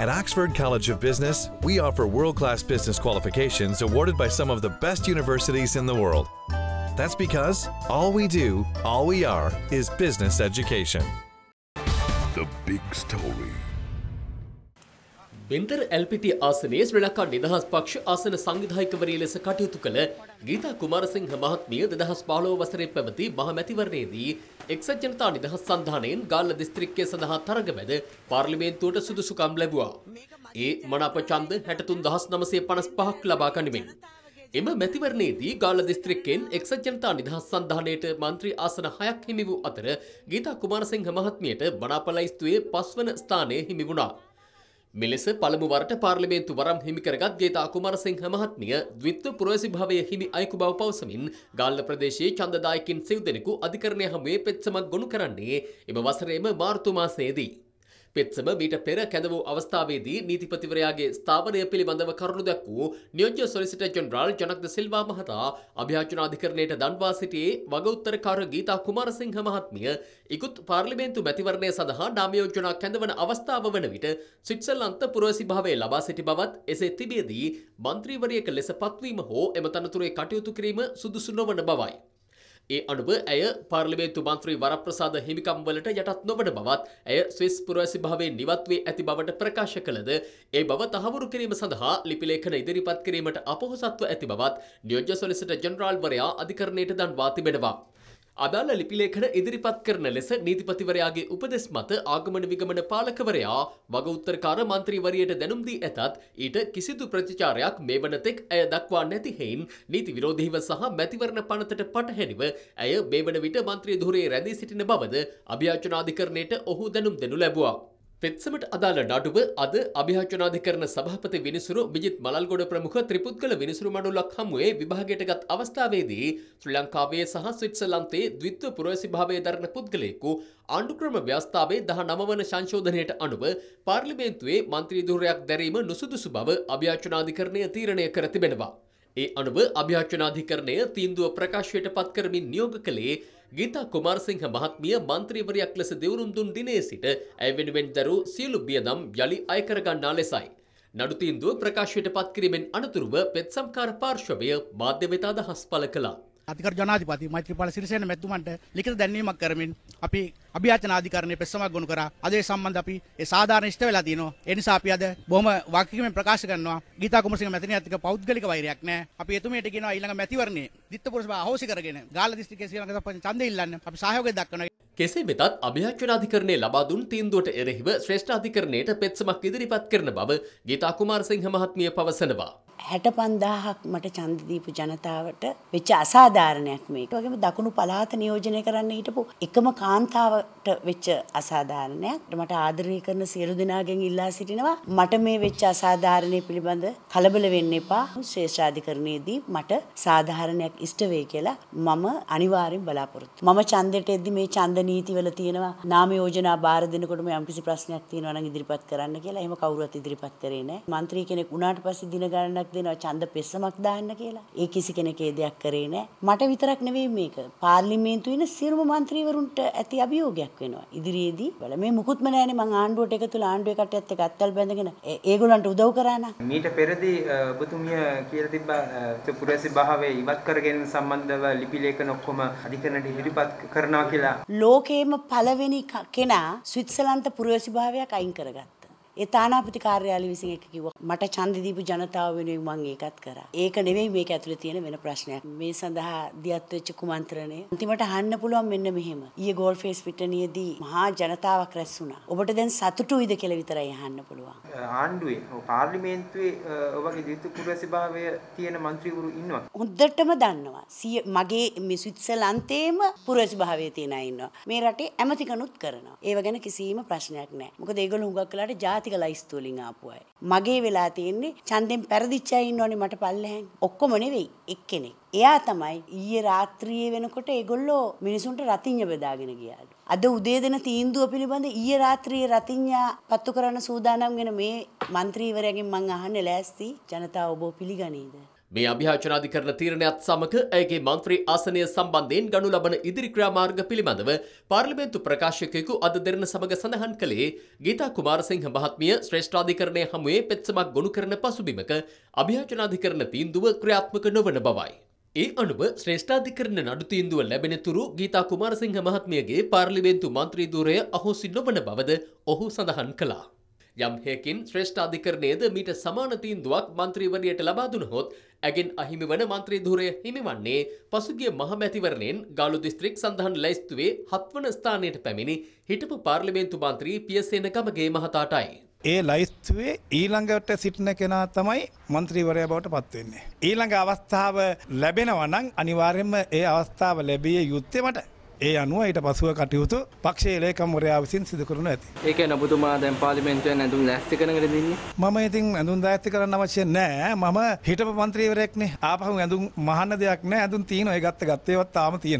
At Oxford College of Business, we offer world class business qualifications awarded by some of the best universities in the world. That's because all we do, all we are, is business education. The big story. Bentara Elpitiya ආසනයේ ශ්‍රී ලංකා නිදහස් පක්ෂ ආසන සංවිධායකවරිය ලෙස කටයුතු කළ ගීතා කුමාරසිංහ මහත්මිය දෙදහස් පහළොව වසරේ පැවති මහ මැතිවරණයේදී එක්සත් ජනතා නිදහස් සන්ධානයෙන් ගාල්ල දිස්ත්‍රික්කය සඳහා තරග මැද පාර්ලිමේන්තුවට සුදුසුකම් ලැබුවා. ඒ මනාප ඡන්ද 63955ක් ලබා ගනිමින් එම මැතිවරණයේදී ගාල්ල දිස්ත්‍රික්කයෙන් එක්සත් ජනතා නිදහස් සන්ධානයට මන්ත්‍රී ආසන 6ක් හිමි වූ අතර ගීතා කුමාරසිංහ මහත්මියට මනාප ලයිස්තුවේ පස්වන ස්ථානය හිමි වුණා. මෙලෙස පළමු වරට පාර්ලිමේන්තු වරම් හිමි කරගත් ගේතා කුමාරසිංහ මහත්මිය ද්විත්ව පුරවැසි භාවය හිමි අයෙකු බව පවසමින් ගාල්ල ප්‍රදේශයේ ඡන්දදායකින් සිව් දෙනෙකු අධිකරණය හමුවේ පෙත්සමක් ගොනු කරන්නේ එම වසරේම මාර්තු මාසයේදී. පෙත්සම මීට පෙර කැඳ වූ අවස්ථාවේදී නීතිපතිවරයාගේ ස්ථාවරය පිළිබඳව කරුණු දැක් වූ නියෝජ්‍ය සොලිසිටර් ජෙනරාල් ජනක්ද සිල්වා මහතා අභ්‍යාචනාධිකරණයට දන්වා සිටියේ වගඋත්තරකාර ගීතා කුමාරසිංහ මහත්මිය ඉකුත් පාර්ලිමේන්තු මැතිවරණය සඳහා නාමයෝජනා කැඳවන අවස්ථාව වන විට ස්විට්සර්ලන්ත පුරවැසි භාවය ලබා සිටි බවත් එසේ තිබියදී මන්ත්‍රීවරියක ලෙස පත්වීම හෝ එම තනතුරේ කටයුතු කිරීම සුදුසු නොවන බවයි. ඒ අනුව ඇය පාර්ලිමේන්තු මන්ත්‍රී වරප්‍රසාද හිමිකම් වලට යටත් නොවන බවත් ඇය ස්විස් පුරවැසි භාවයෙන් නිවත්වේ ඇති බවට ප්‍රකාශ කළද ඒ බව තහවුරු කිරීම සඳහා ලිපිලේඛන ඉදිරිපත් කිරීමට අපොහොසත්ව ඇති බවත් නියෝජ්‍ය සොලිසිටර් ජෙනරාල්වරයා අධිකරණයට දන්වා තිබෙනවා. අදාළ ලිපිලේඛන ඉදිරිපත් කරන ලෙස නීතිපතිවරයාගේ උපදෙස් මත ආගමන විගමන පාලකවරයා වග උත්තරකාර මන්ත්‍රීවරියට දැනුම් දී ඇතත් ඊට කිසිදු ප්‍රතිචාරයක් මේ වනතෙක් ඇය දක්වා නැති හෙයින් නීති විරෝධීව සහ මැතිවරණ පනතට පටහැනිව ඇය මේ වන විට මන්ත්‍රී ධුරේ රැඳී සිටින බවද අභ්‍යාචනාධිකරණයට ඔහු දැනුම් දෙනු ලැබුවා. පෙත්සමට අදාළ නඩුව අද අභ්‍යාචනාධිකරණ සභාපති විනිසුරු විජිත් මලල්ගොඩ ප්‍රමුඛ ත්‍රිපුද්ගල විනිසුරු මඩුල්ලක් හමුවේ විභාගයට ගත් අවස්ථාවේදී ශ්‍රී ලංකාවේ සහ ස්විට්සර්ලන්තයේ ද්විත්ව පුරවැසි භාවය දරන පුද්ගලයෙකු ආණ්ඩුක්‍රම ව්‍යවස්ථාවේ දහ නවවන සංශෝධනයට අනුව පාර්ලිමේන්තුවේ මන්ත්‍රී ධුරයක් දැරීම නුසුදුසු බව අභ්‍යාචනාධිකරණය තීරණය කර තිබෙනවා. ඒ අනුව අභ්‍යාචනාධිකරණය තීන්දුව ප්‍රකාශයට පත් කරමින් නියෝග කළේ ගීතා කුමාරසිංහ මහත්මිය මන්ත්‍රීවරයක් ලෙස දෙවුරුම් දුන් දිනේ සිට ඇය වෙනුවෙන් දරූ සියලු බියදම් යළි අය කරගන්නා ලෙසයි. නඩු තීන්දුව ප්‍රකාශයට පත් කිරීමෙන් අනතුරුව පෙත්සම්කාර පාර්ශවය මාධ්‍ය වෙත අදහස් පළ කළා. අධිකර ජනාධිපති මෛත්‍රීපාල සිරිසේන මැතිතුමන්ට ලිඛිත දැන්වීමක් කරමින් අපි අභ්‍යාචන අධිකරණයේ පෙස්සමක් ගොනු කරා. අද ඒ සම්බන්ධ අපි ඒ සාධාරණ ඉෂ්ට වෙලා තියෙනවා. ඒ නිසා අපි අද බොහොම වාක්‍යකින් ප්‍රකාශ කරනවා ගීතා කුමරසිංහ මැතිණියත් එක්ක පෞද්ගලික වෛරයක් නැහැ. අපි එතුමියට කියනවා ඊළඟ මැතිවරණයේ දිත්ත පුරසභාව අහෝසි කරගෙන ගාල්ල දිස්ත්‍රික්කයේ ශ්‍රී ලංකා සප්පන් ඡන්දය ඉල්ලන්න අපි සහයෝගය දක්වනවා. කෙසේ වෙතත් අභ්‍යාචනාධිකරණය ලබා දුන් තීන්දුවට එරෙහිව ශ්‍රේෂ්ඨ අධිකරණයට පෙත්සමක් ඉදිරිපත් කරන බව ගීතා කුමාරසිංහ මහත්මිය පවසනවා. හැට පන්දාහක් මට චන්දදීපු ජනතාවට වෙච්ච අසාධාරණයක් මේක. වගේම දකුණු පලාත නියෝජනය කරන්න හිටපු එකම කාන්තාවට වෙච්ච අසාධාරණයක්. මට ආදරය කරන සියලු දෙනාගෙන් ඉල්ලා සිටිනවා. මට මේ වෙච්ච අසාධාරණය පිළිබඳ කලබල වෙන්න එපා. ශ්‍රේෂ්ඨාධිකරණයේදී මට සාධාරණයක් ඉෂ්ට වෙයි කියලා මම අනිවාර්යෙන් බලාපොරොත්තු. මම ඡන්දෙට එද්දි මේ ඡන්ද නීතිවල තියෙනවා නාම යෝජනා බාර දෙනකොටම යම්කිසි ප්‍රශ්නයක් තියෙනවා නම් ඉදිරිපත් කරන්න කියලා. එහෙම කවුරුවත් ඉදිරිපත් කරේ නැහැ. മന്ത്രി කෙනෙක් වුණාට පස්සේ දින ගණනක් දෙනවා ඡන්ද පෙස්සමක් දාන්න කියලා. ඒ කිසි කෙනෙක් ඒ දෙයක් කරේ නැහැ. මට විතරක් නෙවෙයි මේක. පාර්ලිමේන්තුවේ ඉන්න සියලුම മന്ത്രിවරුන්ට ඇති අභියෝගයක් වෙනවා. ඉදිරියේදී බල මේ මුකුත්ම නැහැනේ මං ආණ්ඩුවට එකතුලා ආණ්ඩුවේ කට්ටියත් එක්ක අත්වල බැඳගෙන ඒගොල්ලන්ට උදව් කරා නම්. මීට පෙරදී ඔබතුමිය කියලා තිබ්බා පුරවැසි භාවයේ ඉවත් කර ගැනීම සම්බන්ධව ලිපි ලේඛන ඔක්කොම අධිකරණයට ඉදිරිපත් කරනවා කියලා. ලෝකේම පළවෙනි කෙනා ස්විට්සර්ලන්ත පුරවැසි භාවයක් අයින් කරගත්තා. ඒ තානාපති කාර්යාලය විසින් එක කිව්වා. මට ඡන්ද දීපු ජනතාව වෙනුවෙන් මම ඒකත් කරා. ඒක නෙමෙයි මේක ඇතුලේ තියෙන වෙන ප්‍රශ්නයක්. මේ සඳහා දියත් වෙච්ච කුමන්ත්‍රණය අන්තිමට අහන්න පුළුවන් මෙන්න මෙහෙම. ඊයේ ගෝල් ෆේස් පිටනියේදී මහා ජනතාවක් රැස් වුණා. ඔබට දැන් සතුටුයිද කියලා විතරයි අහන්න පුළුවන්. ආණ්ඩුවේ පාර්ලිමේන්තුවේ ඔබගේ දිතු කුරසිභාවය තියෙන മന്ത്രിවරු ඉන්නවා. හොඳටම දන්නවා. මගේ මේ ස්විට්සර්ලන්තේම පුරසිභාවයේ තියෙන අය ඉන්නවා. මේ රටේ ඇමතිකනුත් කරනවා. ඒව ගැන කිසිම ප්‍රශ්නයක් නැහැ. මොකද ඒගොල්ලෝ හුඟක් වෙලාට ජාති ආර්ථික ලයිස්තු වලින් ආපු අය. මගේ වෙලා තියෙන්නේ ඡන්දෙන් පෙරදිච්ච අය ඉන්නෝනේ මට පල්ලෙහෙන්. ඔක්කොම නෙවෙයි එක්කෙනෙක්. එයා තමයි ඊයේ රාත්‍රියේ වෙනකොට ඒගොල්ලෝ මිනිසුන්ට රතිඤ්ඤ බෙදාගෙන ගියාලු. අද උදේ දෙන තීන්දුව පිළිබඳ ඊයේ රාත්‍රියේ රතිඤ්ඤා පත්තු කරන සූදානම් ගැන මේ മന്ത്രിවරයාගෙන් මං අහන්නේ ලෑස්ති ජනතාව ඔබ පිළිගනීද? මේ අභ්‍යාචනාධිකරණ තීරණයත් සමග ඇගේ මන්ත්‍රී ආසනය සම්බන්ධයෙන් ගනු ලබන ඉදිරි ක්‍රියාමාර්ග පිළිබඳව පාර්ලිමේන්තු ප්‍රකාශකයෙකු අද දෙරණ සමග සඳහන් කළේ ගීතා කුමාරසිංහ මහත්මිය ශ්‍රේෂ්ඨාධිකරණය හමුවේ පෙත්සමක් ගොනු කරන පසුබිමක අභ්‍යාචනාධිකරණ තීන්දුව ක්‍රියාත්මක නොවන බවයි. ඒ අනුව ශ්‍රේෂ්ඨාධිකරණ නඩු තීන්දුව ලැබෙන තුරු ගීතා කුමාරසිංහ මහත්මියගේ පාර්ලිමේන්තු මන්ත්‍රීධූරය අහෝසි නොවන බවද ඔහු සඳහන් කළා. යම් හේකින් ශ්‍රේෂ්ඨාධිකරණයේද මීට සමාන තීන්දුවක් මන්ත්‍රීවරියට ලබා දුනහොත් ඇගෙන් අහිමි වන මන්ත්‍රීධූරය හිමිවන්නේ පසුගිය මහමැතිවරණයෙන් ගාලු දිස්ත්‍රික් සඳහන් ලැයිස්තුවේ හත්වන ස්ථානයට පැමිණි හිටපු පාර්ලිමේන්තු මන්ත්‍රී පියසේන ගමගේ මහතාටයි. ඒ ලයිස්තුවේ ඊළඟට සිටින කෙනා තමයි මන්ත්‍රීවරය බවට පත්වෙන්නේ. ඊළඟ අවස්ථාව ලැබෙනවනං අනිවාර්යෙන්ම ඒ අවස්ථාව ලැබිය යුත්තෙමට ඒ අනුව ඊට පසුව කටයුතු පක්ෂේ ලේකම්වරයා විසින් සිදු කරනු ඇති. ඒක නොබතුමා දැන් පාලිමෙන්තුවෙන් ඇඳුම් ලැස්ති කරනකට දෙන්නේ මම ඉතින් ඇඳුම් දාඇත්ති කරන්න අවශ්‍ය නෑ. මම හිටප පන්ත්‍රීවරෙක්නේ ආපහු ඇඳුම් මහන්න දෙයක් නෑ. ඇඳුම් තියන ගත්ත ගත්තේවත් තාම තියෙන.